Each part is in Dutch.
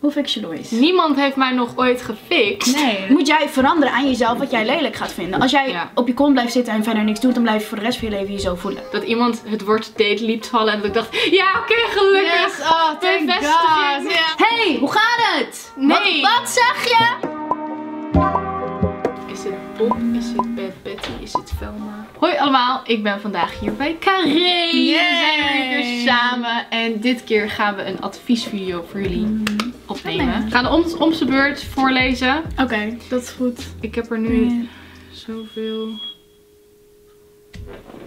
Hoe fix je Lois? Niemand heeft mij nog ooit gefixt. Nee. Moet jij veranderen aan jezelf wat jij lelijk gaat vinden. Als jij Ja. op je kont blijft zitten en verder niks doet, dan blijf je voor de rest van je leven je zo voelen. Dat iemand het woord date liep vallen en dat ik dacht, ja oké, gelukkig. oh, Bevestiging. Ja. Hey, hoe gaat het? Nee. Wat, wat zeg je? Is het Bob? Is het Bad Betty? Is het Velma? Hoi allemaal, ik ben vandaag hier bij Carré. We zijn weer hier samen en dit keer gaan we een adviesvideo voor jullie opnemen. We gaan om, om zijn beurt voorlezen. Oké, dat is goed. Ik heb er nu zoveel...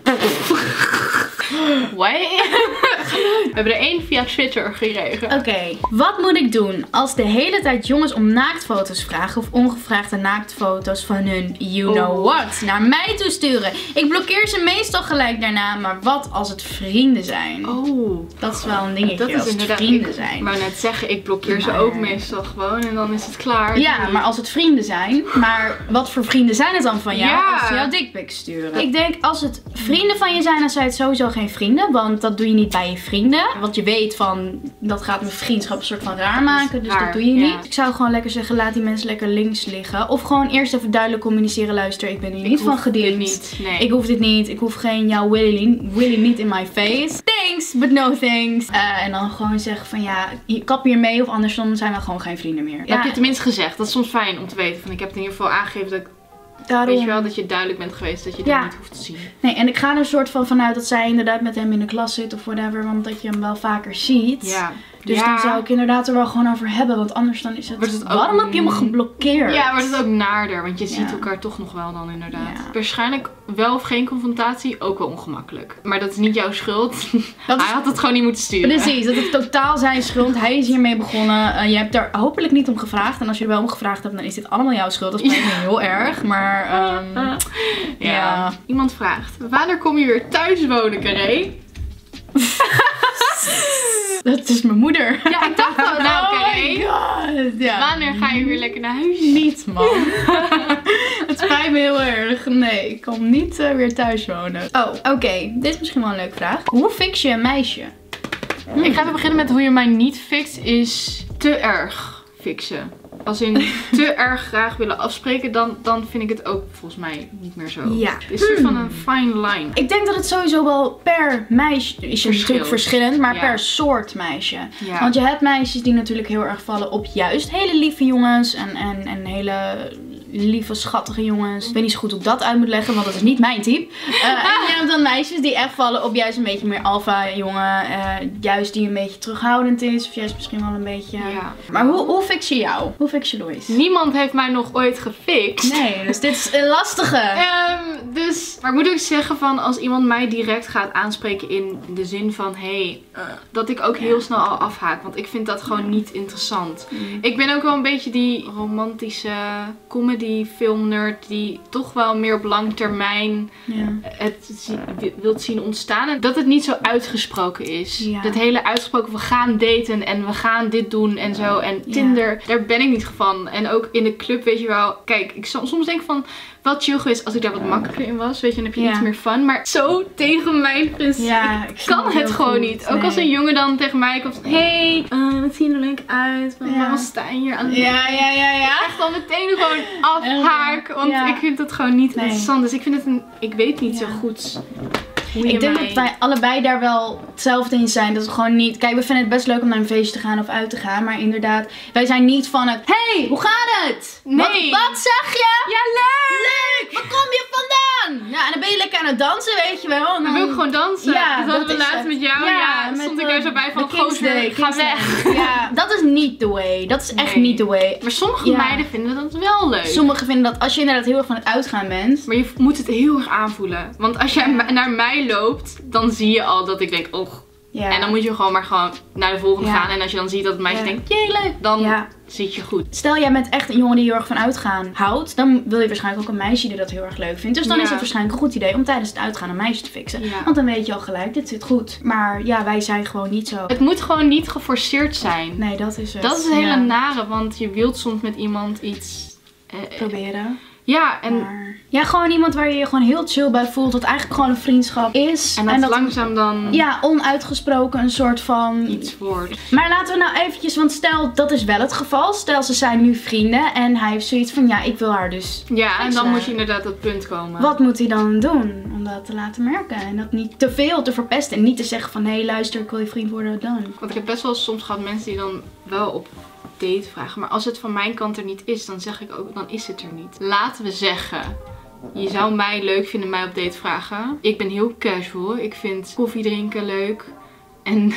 We hebben er één via Twitter gekregen. Oké, wat moet ik doen als de hele tijd jongens om naaktfoto's vragen of ongevraagde naaktfoto's van hun you know Oh. what naar mij toesturen? Ik blokkeer ze meestal gelijk daarna, maar wat als het vrienden zijn? Oh, Dat is wel een dingetje dat is inderdaad... vrienden ik zijn. wou net zeggen, ik blokkeer ze ook meestal gewoon en dan is het klaar. Ja, maar als het vrienden zijn. Maar wat voor vrienden zijn het dan van jou Ja. als ze jouw dickpics sturen? Ik denk als het vrienden van je zijn, dan zijn het sowieso geen vrienden. Want dat doe je niet bij je vrienden. Want je weet van, dat gaat mijn vriendschap een soort van raar maken. Dus dat doe je niet. Ik zou gewoon lekker zeggen, laat die mensen lekker links liggen. Of gewoon eerst even duidelijk communiceren. Luister, ik ben hier niet van gediend. niet. Nee. Ik hoef dit niet. Ik hoef geen jouw Willy, Willy niet in my face. Thanks, but no thanks. Eh, en dan gewoon zeggen van ja, je kap hiermee of anders dan zijn we gewoon geen vrienden meer. Heb je het tenminste gezegd? Dat is soms fijn om te weten. Van, ik heb het in ieder geval aangegeven dat ik, daarom... weet je wel, dat je duidelijk bent geweest dat je Ja. dit niet hoeft te zien. Nee, en ik ga er een soort van vanuit dat zij inderdaad met hem in de klas zit of whatever, want dat je hem wel vaker ziet. Ja. Dus Ja. dan zou ik inderdaad er wel gewoon over hebben, want anders dan is het... Wordt het ook- Waarom heb je me geblokkeerd? Ja, wordt het ook naarder, want je Ja. ziet elkaar toch nog wel dan inderdaad. Ja. Waarschijnlijk wel of geen confrontatie, ook wel ongemakkelijk. Maar dat is niet jouw schuld. Dat is- Hij had het gewoon niet moeten sturen. Precies, dat is totaal zijn schuld. Hij is hiermee begonnen. Eh, je hebt er hopelijk niet om gevraagd. En als je er wel om gevraagd hebt, dan is dit allemaal jouw schuld. Dat spijt me heel erg. Maar ehm, Ja. Ja. Iemand vraagt, wanneer kom je weer thuis wonen, Carré? dat is mijn moeder. Ja, ik dacht wel, nou Oh my Carré. god. Ja. Wanneer ga je weer lekker naar huis? Niet, man. Het spijt me heel erg. Nee, ik kan niet eh, weer thuis wonen. Oh, oké. Dit is misschien wel een leuke vraag. Hoe fix je een meisje? Ik ga even beginnen met hoe je mij niet fixt, is te erg fixen. Als in te erg graag willen afspreken, dan, dan vind ik het ook volgens mij niet meer zo. Ja. Het is een soort van een fine line. Ik denk dat het sowieso wel per meisje is het Verschilt. natuurlijk verschillend, maar Ja. per soort meisje. Ja. Want je hebt meisjes die natuurlijk heel erg vallen op juist hele lieve jongens en, en, en hele lieve, schattige jongens. Ik weet niet zo goed hoe ik dat uit moet leggen, want dat is niet mijn type. Eh, en dan meisjes die echt vallen op juist een beetje meer alfa jongen. eh, juist die een beetje terughoudend is, of juist misschien wel een beetje... Ja. Maar hoe, hoe fix je jou? Hoe fix je Lois? Niemand heeft mij nog ooit gefixt. Nee, dus dit is een lastige. Ehm, dus, maar ik moet ook zeggen van als iemand mij direct gaat aanspreken in de zin van hey, eh, dat ik ook heel snel al afhaak, want ik vind dat gewoon niet interessant. Mm. Ik ben ook wel een beetje die romantische comedy filmnerd die toch wel meer op lang termijn Ja. het wilt zien ontstaan. En dat het niet zo uitgesproken is. Ja. Dat hele uitgesproken, we gaan daten en we gaan dit doen en zo. En Ja. Tinder, daar ben ik niet van. En ook in de club, weet je wel. Kijk, ik som- soms denk van, wel chill geweest als ik daar wat makkelijker in was. Weet je, dan heb je Ja. iets meer fun. Maar zo tegen mijn principe. Ja, ik kan het gewoon goed. niet. Ook als een jongen dan tegen mij komt hey, eh, wat zie je er leuk uit? Ja. Waarom sta je hier aan het Ja, ja, ja, ja. echt dan meteen gewoon afhaak. Want Ja. ik vind het gewoon niet Nee. interessant. Dus ik vind het een. Ik weet niet zo Ja. goed. Ik denk mij... dat wij allebei daar wel hetzelfde in zijn. Dat we gewoon niet... Kijk, we vinden het best leuk om naar een feestje te gaan of uit te gaan. Maar inderdaad, wij zijn niet van het... hey, hoe gaat het? Nee. Wat, wat zeg je? Ja, leuk! Leuk! Waar kom je vandaan? Ja, en dan ben je lekker aan het dansen, weet je wel. En Dan wil ik gewoon dansen. Ja, dat hadden we laatst met jou. Ja, met, stond ik eh, daar zo bij van, gozer, ga weg. Ja, dat is niet the way. Dat is echt Nee. niet the way. Maar sommige Ja. meiden vinden dat wel leuk. Sommigen vinden dat als je inderdaad heel erg van het uitgaan bent... Maar je moet het heel erg aanvoelen. Want als jij Ja. naar mij loopt, dan zie je al dat ik denk, oh. Ja. En dan moet je gewoon maar gewoon naar de volgende Ja. gaan. En als je dan ziet dat het meisje Ja. denkt, jee leuk, dan Ja. Zit je goed. Stel jij bent echt een jongen die heel erg van uitgaan houdt, dan wil je waarschijnlijk ook een meisje die dat heel erg leuk vindt. Dus dan Ja. is het waarschijnlijk een goed idee om tijdens het uitgaan een meisje te fixen. Ja. Want dan weet je al gelijk, dit zit goed. Maar ja, wij zijn gewoon niet zo. Het moet gewoon niet geforceerd zijn. Nee, dat is het. Dat is het hele Ja. nare, want je wilt soms met iemand iets eh, Proberen. Ja, en... Ja, gewoon iemand waar je je gewoon heel chill bij voelt. Wat eigenlijk gewoon een vriendschap is. En dat, langzaam dan... Ja, onuitgesproken een soort van... Iets wordt. Maar laten we nou eventjes, want stel dat is wel het geval. Stel ze zijn nu vrienden en hij heeft zoiets van ja, ik wil haar dus. Ja, en dan moet je inderdaad dat punt komen. Wat moet hij dan doen om dat te laten merken? En dat niet te veel te verpesten. En niet te zeggen van hé hey, luister, ik wil je vriend worden dan. Want ik heb best wel soms gehad mensen die dan wel op date vragen. Maar als het van mijn kant er niet is, dan zeg ik ook, dan is het er niet. Laten we zeggen, je zou mij leuk vinden, mij op date vragen. Ik ben heel casual. Ik vind koffie drinken leuk. En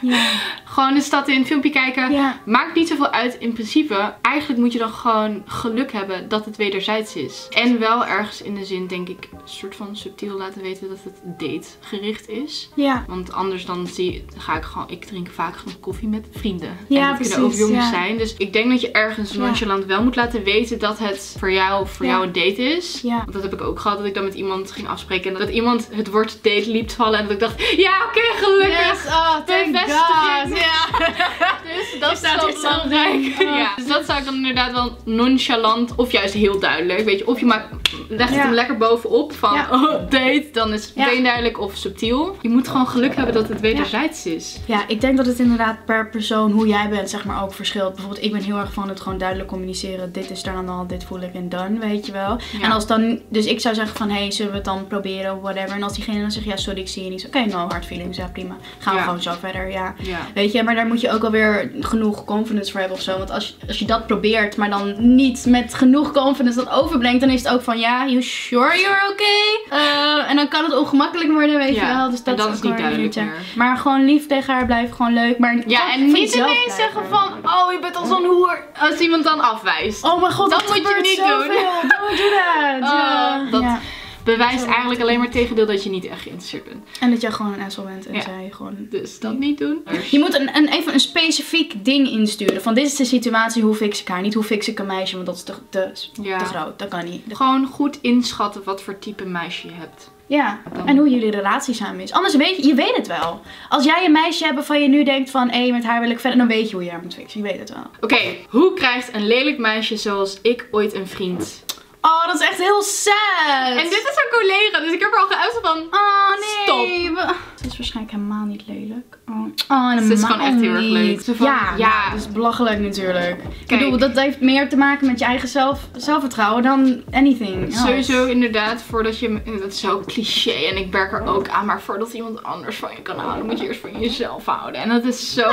ja. gewoon de stad in, filmpje kijken. Maakt niet zoveel uit in principe. Eigenlijk moet je dan gewoon geluk hebben dat het wederzijds is. En wel ergens in de zin, denk ik, een soort van subtiel laten weten dat het dategericht is. Ja. Want anders dan zie, ga ik gewoon, ik drink vaak genoeg koffie met vrienden. Ja, en dat precies, kunnen ook jongens zijn. Dus ik denk dat je ergens nonchalant wel moet laten weten dat het voor jou, voor jou een date is. Ja. Want dat heb ik ook gehad, dat ik dan met iemand ging afspreken. En dat iemand het woord date liep vallen. En dat ik dacht, ja oké, gelukkig. Yes, oh, ja. dus dat is belangrijk. Ja. Dus dat zou ik dan inderdaad wel nonchalant of juist heel duidelijk. Weet je, of je maakt, legt het hem lekker bovenop van oh, date. Dan is het meteen duidelijk of subtiel. Je moet gewoon geluk hebben dat het wederzijds is. Ja, ik denk dat het inderdaad per persoon, hoe jij bent, zeg maar ook verschilt. Bijvoorbeeld, ik ben heel erg van het gewoon duidelijk communiceren. Dit is er dan al, dit voel ik en dan, weet je wel. En als dan, dus ik zou zeggen van, hé, hey, zullen we het dan proberen, whatever. En als diegene dan zegt, ja, sorry, ik zie je niet. Oké, okay, no hard feelings, ja, prima. Gaan we gewoon zo verder, ja. Weet je, maar daar moet je ook alweer genoeg confidence voor hebben of zo. Want als je, als je dat probeert, maar dan niet met genoeg confidence dat overbrengt, dan is het ook van ja, you sure you're okay? Uh, en dan kan het ongemakkelijk worden, weet je wel. Dus dat, is, niet duidelijk meer. Maar gewoon lief tegen haar blijven, gewoon leuk. Maar ja, en niet ineens zeggen van, oh je bent al zo'n hoer. Als iemand dan afwijst. Oh mijn god, dat, moet je niet doen. Don't do that. Uh, ja. Dat, bewijst eigenlijk alleen maar tegendeel dat je niet echt geïnteresseerd bent. En dat jij gewoon een asshole bent en zij gewoon... Dus dat niet doen. Je moet een, een, even een specifiek ding insturen. Van dit is de situatie, hoe fix ik haar? Niet hoe fix ik een meisje, want dat is te, te, te groot. Dat kan niet. Gewoon goed inschatten wat voor type meisje je hebt. Ja, en hoe jullie relatie samen is. Anders weet je, je weet het wel. Als jij een meisje hebt waarvan je nu denkt van, hé, met haar wil ik verder, dan weet je hoe je haar moet fixen. Je weet het wel. Oké, hoe krijgt een lelijk meisje zoals ik ooit een vriend? Oh, dat is echt heel sad. En dit is een collega, dus ik heb er al geuit van. Oh nee. Stop. Het is waarschijnlijk helemaal niet lelijk. Oh, oh Het is gewoon echt heel erg leuk. Van, ja, ja. dat is belachelijk natuurlijk. Kijk. Ik bedoel, dat heeft meer te maken met je eigen zelf, zelfvertrouwen dan anything Sowieso inderdaad, voordat je, dat is zo cliché en ik werk er ook aan, maar voordat iemand anders van je kan houden, moet je eerst van jezelf houden. En dat is zo,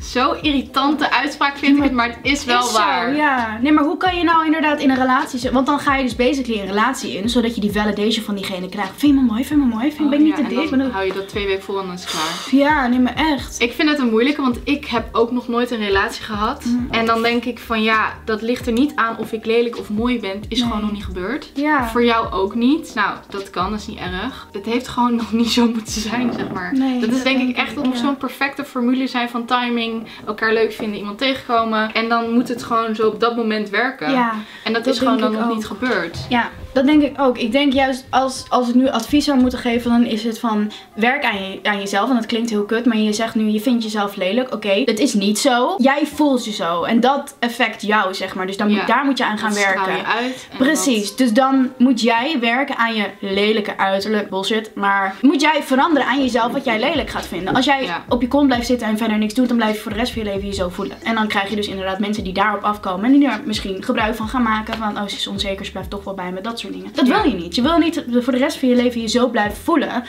zo irritante uitspraak vind ik het, maar het is wel waar. Zo, ja. Nee, maar hoe kan je nou inderdaad in een relatie zitten? Want dan ga je dus basically een relatie in, zodat je die validation van diegene krijgt. Vind je me mooi? Vind je me mooi? Vind oh, ben ik niet te dik? Hou je dat twee weken vol en dan is het klaar. Ja, nee, maar echt. Ik vind het een moeilijke, want ik heb ook nog nooit een relatie gehad. Mm. En dan denk ik van ja, dat ligt er niet aan of ik lelijk of mooi ben. Is gewoon nog niet gebeurd. Ja. Voor jou ook niet. Nou, dat kan, dat is niet erg. Het heeft gewoon nog niet zo moeten zijn, zeg maar. Nee, dat is denk ik echt nog zo'n perfecte formule zijn van timing. Elkaar leuk vinden, iemand tegenkomen. En dan moet het gewoon zo op dat moment werken. Ja, en dat, is gewoon dan nog niet gebeurd. Ja, dat denk ik ook. Ik denk juist als, als ik nu advies zou moeten geven, dan is het van werk aan, je, aan jezelf. En dat klinkt heel kut, maar je zegt nu je vindt jezelf lelijk. Oké, okay, dat is niet zo. Jij voelt je zo. En dat effect jou, zeg maar. Dus dan moet, daar moet je aan gaan werken. Je uit Precies. Dus dan moet jij werken aan je lelijke uiterlijk. Bullshit. Maar moet jij veranderen aan jezelf wat jij lelijk gaat vinden. Als jij op je kont blijft zitten en verder niks doet, dan blijf je voor de rest van je leven je zo voelen. En dan krijg je dus inderdaad mensen die daarop afkomen. En die er misschien gebruik van gaan maken. Van, oh ze is onzeker, ze blijft toch wel bij me. Dat soort dingen. Dat wil je niet. Je wil niet voor de rest van je leven je zo blijven voelen.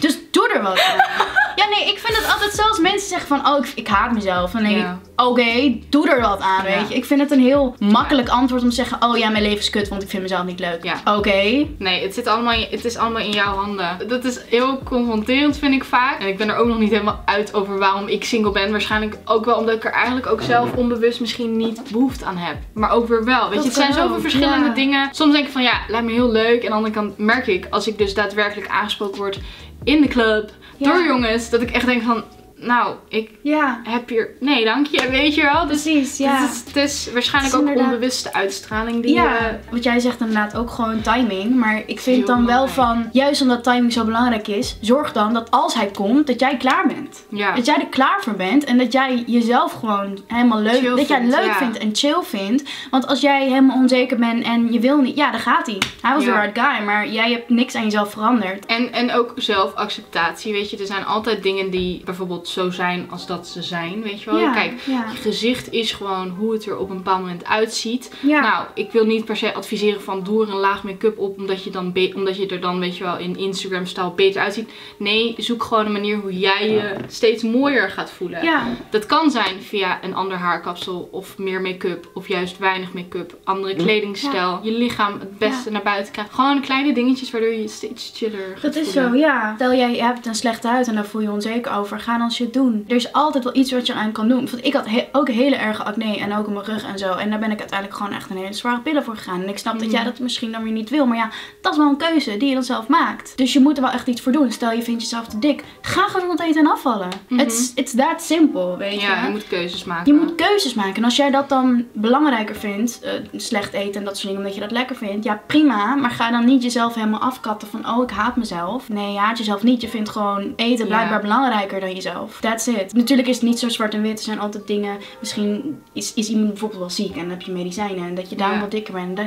Dus doe er wat aan. Nee, ik vind het altijd zo als mensen zeggen van, oh, ik, ik haat mezelf. Dan denk ik, oké, doe er wat aan, weet je. Ik vind het een heel makkelijk antwoord om te zeggen, oh ja, mijn leven is kut, want ik vind mezelf niet leuk. Ja. Oké. Nee, het, zit allemaal in, het is allemaal in jouw handen. Dat is heel confronterend, vind ik vaak. En ik ben er ook nog niet helemaal uit over waarom ik single ben. Waarschijnlijk ook wel omdat ik er eigenlijk ook zelf onbewust misschien niet behoefte aan heb. Maar ook weer wel. Weet je, het zijn zoveel verschillende dingen. Soms denk ik van, ja, lijkt me heel leuk. En aan de andere kant merk ik, als ik dus daadwerkelijk aangesproken word in de club door jongens. Dat ik echt denk van, nou, ik ja. heb hier... Nee, dank je, weet je wel. Dus Precies, ja. Het is, het is waarschijnlijk ook onbewuste uitstraling die ja, je... wat jij zegt inderdaad ook gewoon timing. Maar ik vind dan wel van, juist omdat timing zo belangrijk is, zorg dan dat als hij komt, dat jij klaar bent. Ja. Dat jij er klaar voor bent en dat jij jezelf gewoon helemaal leuk, chill dat jij leuk vindt en chill vindt. Want als jij helemaal onzeker bent en je wil niet, ja, dan gaat hij. Hij was de right guy, maar jij hebt niks aan jezelf veranderd. En, en ook zelfacceptatie, weet je. Er zijn altijd dingen die bijvoorbeeld zo zijn als dat ze zijn, weet je wel. Kijk, je gezicht is gewoon hoe het er op een bepaald moment uitziet. Nou, ik wil niet per se adviseren van doe er een laag make-up op omdat je, dan omdat je er dan, weet je wel, in Instagram-stijl beter uitziet. Nee, zoek gewoon een manier hoe jij je steeds mooier gaat voelen. Ja. Dat kan zijn via een ander haarkapsel of meer make-up of juist weinig make-up, andere kledingstijl, je lichaam het beste naar buiten krijgen. Gewoon kleine dingetjes waardoor je je steeds chiller gaat Dat is zo, ja. Stel jij hebt een slechte huid en daar voel je onzeker over, ga dan doen. Er is altijd wel iets wat je aan kan doen. Want ik had ook hele erge acne en ook in mijn rug en zo. En daar ben ik uiteindelijk gewoon echt een hele zware pillen voor gegaan. En ik snap dat mm. jij dat misschien dan weer niet wil. Maar ja, dat is wel een keuze die je dan zelf maakt. Dus je moet er wel echt iets voor doen. Stel je vindt jezelf te dik. Ga gezond eten en afvallen. Mhm. It's, it's that simple, weet je. Ja, je moet keuzes maken. Je moet keuzes maken. En als jij dat dan belangrijker vindt, uh, slecht eten en dat soort dingen, omdat je dat lekker vindt. Ja, prima. Maar ga dan niet jezelf helemaal afkatten van, oh, ik haat mezelf. Nee, je haat jezelf niet. Je vindt gewoon eten blijkbaar belangrijker dan jezelf. That's it. Natuurlijk is het niet zo zwart en wit. Er zijn altijd dingen. Misschien is, is iemand bijvoorbeeld wel ziek en dan heb je medicijnen en dat je daarom wat dikker bent.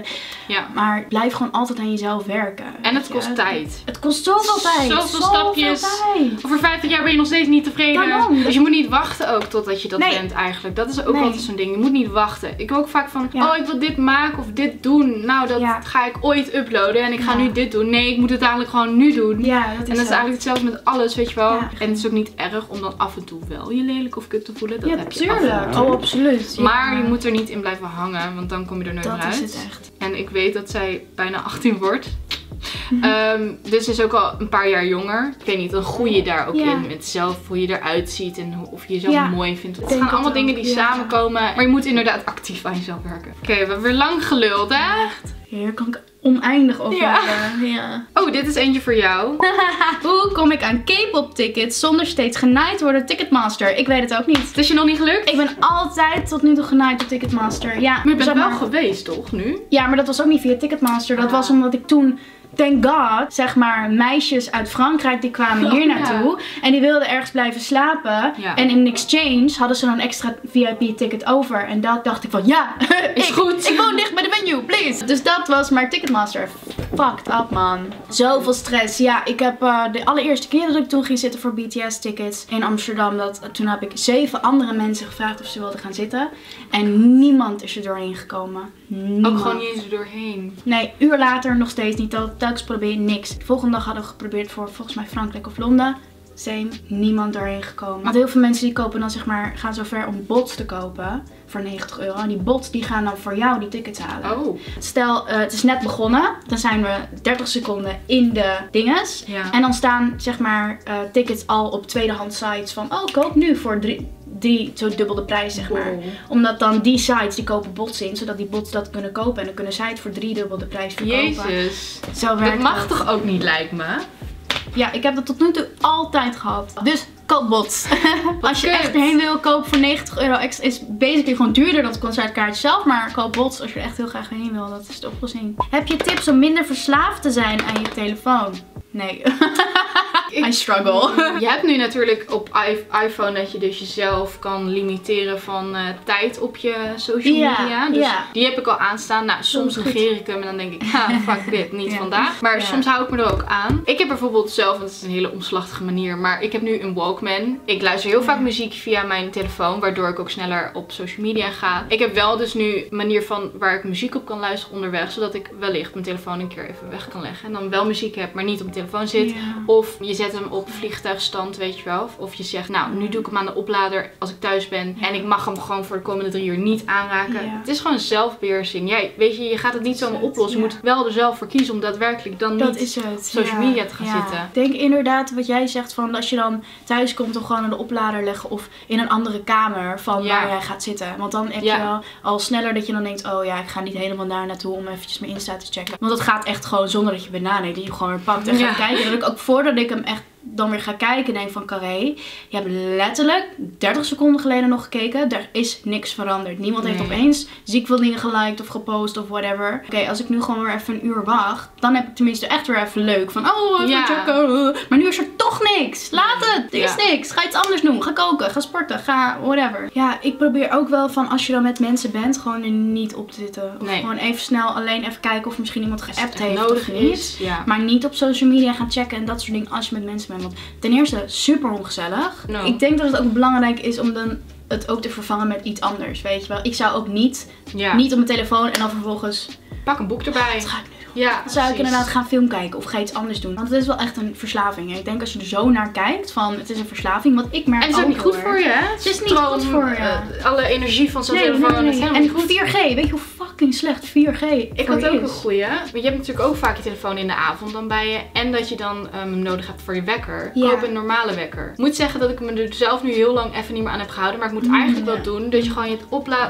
Ja. Maar blijf gewoon altijd aan jezelf werken. En het kost tijd. Het kost zoveel tijd. Zoveel, stapjes. Tijd. Over 50 jaar ben je nog steeds niet tevreden. Dus je moet niet wachten ook totdat je dat bent eigenlijk. Dat is ook altijd zo'n ding. Je moet niet wachten. Ik hoor ook vaak van, oh ik wil dit maken of dit doen. Nou, dat ga ik ooit uploaden en ik ga nu dit doen. Nee, ik moet het eigenlijk gewoon nu doen. Ja, dat is en dat is eigenlijk hetzelfde met alles, weet je wel. En het is ook niet erg om dan af en toe wel je lelijk of kut te voelen. Dat heb je tuurlijk. Oh, absoluut. Maar je moet er niet in blijven hangen, want dan kom je er nooit meer uit. Dat is het echt. En ik weet dat zij bijna 18 wordt. Um, dus is ook al een paar jaar jonger. Ik weet niet, dan groei je daar ook in met zelf hoe je eruit ziet en of je jezelf mooi vindt. Het gaan allemaal dingen die samenkomen. Maar je moet inderdaad actief aan jezelf werken. Oké, we hebben weer lang geluld, hè? Echt. Hier kan ik oneindig over ja. ja. Oh, dit is eentje voor jou. Hoe kom ik aan K-pop tickets zonder steeds genaaid te worden Ticketmaster? Ik weet het ook niet. Het is je nog niet gelukt? Ik ben altijd tot nu toe genaaid op Ticketmaster. Ja, maar je bent wel geweest, toch, nu? Ja, maar dat was ook niet via Ticketmaster. Dat ah. was omdat ik toen thank God, zeg maar, meisjes uit Frankrijk die kwamen hier oh, naartoe. En die wilden ergens blijven slapen. En in exchange hadden ze dan een extra VIP ticket over. En dat dacht ik van, ja, is ik, goed. Ik woon dicht bij de venue, please. Dus dat was maar Ticketmaster. Fucked up, man. Zoveel stress. Ja, ik heb uh, de allereerste keer dat ik toen ging zitten voor BTS tickets in Amsterdam. Dat, toen heb ik zeven andere mensen gevraagd of ze wilden gaan zitten. En niemand is er doorheen gekomen. Ook gewoon niet eens doorheen. Nee, uur later nog steeds niet. Telkens probeer niks. De volgende dag hadden we geprobeerd voor volgens mij Frankrijk of Londen. Same, niemand doorheen gekomen. Want heel veel mensen die kopen dan zeg maar, gaan zo ver om bots te kopen voor 90 euro. En die bots die gaan dan voor jou die tickets halen. Oh. Stel, uh, het is net begonnen. Dan zijn we 30 seconden in de dinges. Ja. En dan staan zeg maar uh, tickets al op tweedehands sites van, oh koop nu voor drie, drie, zo dubbel de prijs, zeg maar. Omdat dan die sites, die kopen bots in, zodat die bots dat kunnen kopen. En dan kunnen zij het voor drie dubbel de prijs verkopen. Jezus. Zo werkt dat mag toch ook niet, lijkt me? Ja, ik heb dat tot nu toe altijd gehad. Dus koop bots. Als je echt erheen wil, koop voor 90 euro extra. Is basically gewoon duurder dan het concertkaartje zelf. Maar koop bots als je er echt heel graag heen wil. Dat is de oplossing. Heb je tips om minder verslaafd te zijn aan je telefoon? Nee. I struggle. Je hebt nu natuurlijk op iPhone dat je dus jezelf kan limiteren van uh, tijd op je social media. dus die heb ik al aanstaan. Nou, soms regeer ik hem en dan denk ik, ja, fuck dit, niet vandaag. Maar soms hou ik me er ook aan. Ik heb bijvoorbeeld zelf, en dat is een hele omslachtige manier, maar ik heb nu een Walkman. Ik luister heel vaak muziek via mijn telefoon, waardoor ik ook sneller op social media ga. Ik heb wel dus nu een manier van waar ik muziek op kan luisteren onderweg, zodat ik wellicht mijn telefoon een keer even weg kan leggen. En dan wel muziek heb, maar niet op mijn telefoon zit. Of je zet hem op vliegtuigstand, weet je wel. Of je zegt, nou, nu doe ik hem aan de oplader als ik thuis ben. En ik mag hem gewoon voor de komende drie uur niet aanraken. Het is gewoon zelfbeheersing. Jij, weet je, je gaat het niet zomaar oplossen. Je moet wel er zelf voor kiezen om daadwerkelijk dan dat niet het. social media te gaan zitten. Ik denk inderdaad wat jij zegt van als je dan thuis komt, om gewoon aan de oplader leggen. Of in een andere kamer van waar jij gaat zitten. Want dan heb je wel al sneller dat je dan denkt, oh ja, ik ga niet helemaal daar naartoe om eventjes mijn Insta te checken. Want dat gaat echt gewoon zonder dat je bent nadenkt. Die je gewoon weer pakt en gaat kijken. Dat ik ook voordat ik hem echt dan weer ga kijken en denk van Carré, je hebt letterlijk 30 seconden geleden nog gekeken. Er is niks veranderd. Niemand heeft opeens ziek veel dingen geliked of gepost of whatever. Oké, als ik nu gewoon weer even een uur wacht, dan heb ik tenminste echt weer even leuk. Van oh, even Ja. checken. Maar nu is er toch niks. Laat het. Er is Ja. niks. Ga iets anders doen. Ga koken. Ga sporten. Ga whatever. Ja, ik probeer ook wel van als je dan met mensen bent, gewoon er niet op te zitten. Of Nee. gewoon even snel alleen even kijken of misschien iemand geappt heeft nodig of niet. is. Ja. Maar niet op social media gaan checken en dat soort dingen als je met mensen bent. Want ten eerste super ongezellig. No. Ik denk dat het ook belangrijk is om dan het ook te vervangen met iets anders. Weet je wel. Ik zou ook niet, ja. niet op mijn telefoon en dan vervolgens. Pak een boek erbij. Wat ga ik nu doen? Ja, Dan zou ik inderdaad gaan film kijken of ga iets anders doen. Want het is wel echt een verslaving. En ik denk als je er zo naar kijkt van het is een verslaving. Wat ik merk En het is ook niet goed voor je, hè? Het is niet Stroom, goed voor je. eh, alle energie van zo'n Nee, telefoon. nee, nee. helemaal En niet goed. 4G, weet je hoe fucking slecht 4G Ik had ook een goeie. Want je hebt natuurlijk ook vaak je telefoon in de avond dan bij je. En dat je dan hem nodig hebt voor je wekker. Ja. Koop een normale wekker. Ik moet zeggen dat ik me er zelf nu heel lang even niet meer aan heb gehouden. Maar ik moet Mm, eigenlijk ja. wel doen. Dat je gewoon je,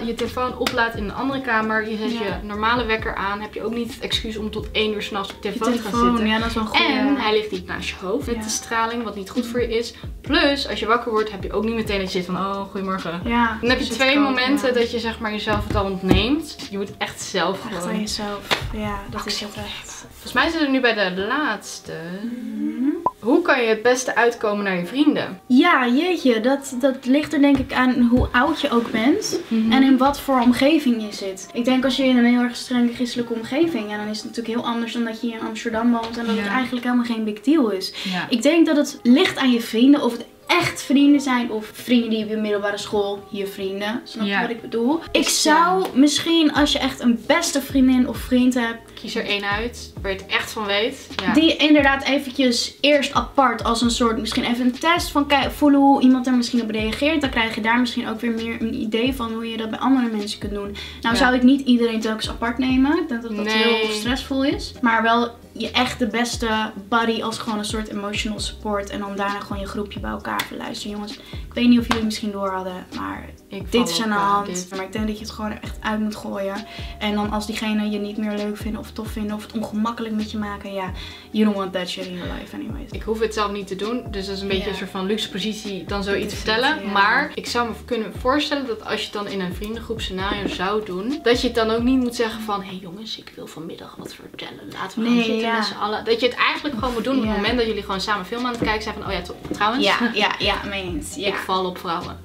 je telefoon oplaadt in een andere kamer. Je zet Ja. je normale wekker aan. Heb je ook niet het excuus om tot 1 uur s'nachts op je Je telefoon, te gaan zitten. ja, dat is wel goed. En hij ligt niet naast je hoofd met de straling, wat niet goed voor je is. Plus, als je wakker wordt, heb je ook niet meteen dat je zit van, oh, goedemorgen. Ja, Dan heb je dus twee momenten dat je zeg maar jezelf het al ontneemt. Je moet echt zelf Echt aan gewoon. jezelf. Ja, dat is het echt. Volgens mij zitten we nu bij de laatste. Mhm. Hoe kan je het beste uitkomen naar je vrienden? Ja, jeetje, dat, dat ligt er denk ik aan hoe oud je ook bent. En in wat voor omgeving je zit. Ik denk als je in een heel erg strenge christelijke omgeving. Ja, dan is het natuurlijk heel anders dan dat je in Amsterdam woont. En dat het eigenlijk helemaal geen big deal is. Ja. Ik denk dat het ligt aan je vrienden. Of het echt vrienden zijn. Of vrienden die op je middelbare school. Je vrienden. Snap je Ja. wat ik bedoel? Ik zou misschien als je echt een beste vriendin of vriend hebt. Kies er één uit waar je het echt van weet. Ja. Die inderdaad eventjes eerst apart als een soort, misschien even een test van kijk, voelen hoe iemand er misschien op reageert. Dan krijg je daar misschien ook weer meer een idee van hoe je dat bij andere mensen kunt doen. Nou Ja. zou ik niet iedereen telkens apart nemen. Ik denk dat dat Nee. heel stressvol is. Maar wel je echt de beste buddy als gewoon een soort emotional support. En dan daarna gewoon je groepje bij elkaar van luisteren jongens. Ik weet niet of jullie misschien door hadden, maar Ik dit is aan de eh, hand. dit. Maar ik denk dat je het gewoon er echt uit moet gooien. En dan als diegene je niet meer leuk vinden of tof vinden of het ongemakkelijk met je maken. Ja, you don't want that shit in your life anyways. Ik hoef het zelf niet te doen, dus dat is een beetje een soort van luxe positie dan zoiets vertellen. het, ja. Maar ik zou me kunnen voorstellen dat als je het dan in een vriendengroep scenario zou doen, dat je het dan ook niet moet zeggen van, hé hey jongens, ik wil vanmiddag wat vertellen. Laten we gaan Nee, zitten ja. met z'n allen. Dat je het eigenlijk gewoon moet doen op het moment dat jullie gewoon samen film aan het kijken zijn van, oh ja, trouwens, Ja, ja, ja, meens. Ja. ik follow flower.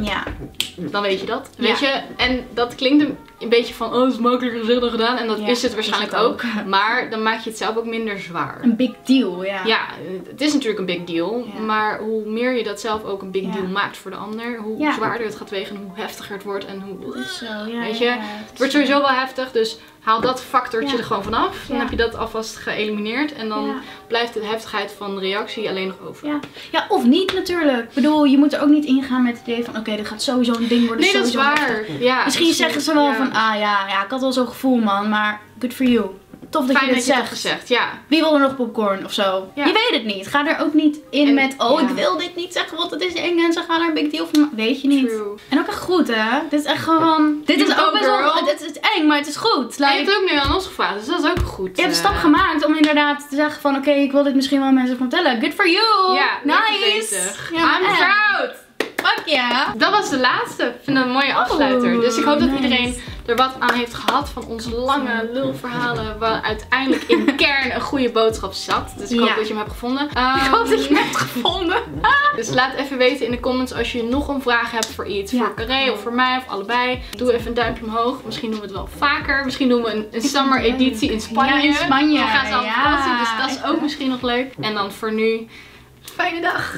Ja. Dan weet je dat. Ja. Weet je? En dat klinkt een, beetje van, oh, het is makkelijker gezegd dan gedaan. En dat Ja, is het is waarschijnlijk het ook. ook. Maar dan maak je het zelf ook minder zwaar. Een big deal, ja. Ja, het is natuurlijk een big deal. Ja. Maar hoe meer je dat zelf ook een big deal maakt voor de ander, hoe zwaarder het gaat wegen en hoe heftiger het wordt. En hoe... Dat is zo, ja. Weet je, Het wordt sowieso wel heftig, dus haal dat factortje er gewoon vanaf. Dan heb je dat alvast geëlimineerd. En dan blijft de heftigheid van de reactie alleen nog over. Ja. ja, of niet natuurlijk. Ik bedoel, je moet er ook niet ingaan met het idee van oké, dit gaat sowieso een ding worden. Nee, dat is waar. Ja, Misschien zeggen ze wel van, ah ja, ja, ik had wel zo'n gevoel man, maar good for you. Tof dat Fijn je dat dit het zegt. gezegd, ja. Wie wil er nog popcorn of zo? Ja. Je weet het niet. Ga er ook niet in En- met, oh ja. ik wil dit niet zeggen, want het is eng en ze gaan er een big deal van. Weet je niet. True. En ook echt goed hè. Dit is echt gewoon, dit You is ook best wel, het is eng, maar het is goed. En je hebt ook nu aan ons gevraagd, dus dat is ook goed. je hebt een eh, stap gemaakt om inderdaad te zeggen van, oké, ik wil dit misschien wel mensen vertellen. Good for you. Ja, nice. Ja, I'm proud! Yeah. Dat was de laatste. Ik vind dat een mooie afsluiter. Dus ik hoop dat nice. iedereen er wat aan heeft gehad van onze lange lulverhalen. Waar uiteindelijk in kern een goede boodschap zat. Dus ik hoop Ja. dat je hem hebt gevonden. Ik hoop dat je Ehm, hem hebt gevonden. Dus laat even weten in de comments als je nog een vraag hebt voor iets. Ja. Voor Carré of voor mij of allebei. Doe even een duimpje omhoog. Misschien doen we het wel vaker. Misschien doen we een, een summer editie in Spanje. Ja, in Spanje. Dan gaan ze aan Ja, vakantie. Dus dat is ook misschien nog leuk. En dan voor nu, fijne dag.